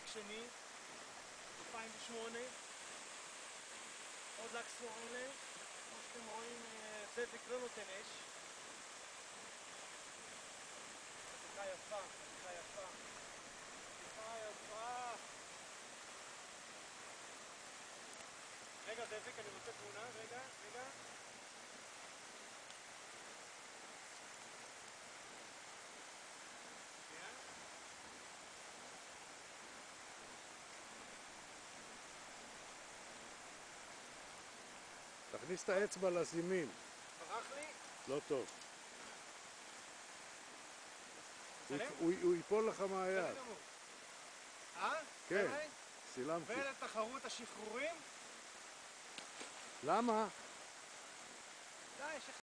לק שני, 2008. עוד לק סואלה, כמו שאתם רואים, אה, זאביק לא נותן אש. חתיכה יפה, חתיכה יפה. חתיכה יפה. רגע, זאביק, אני רוצה תמונה, רגע, רגע. שנייה. תכניס את האצבע לזימים. ברח לי? לא טוב. הוא- ייפול לך מהיד. אה? כן. חבר'ה? צילמתי. ולתחרות השחרורים? למה?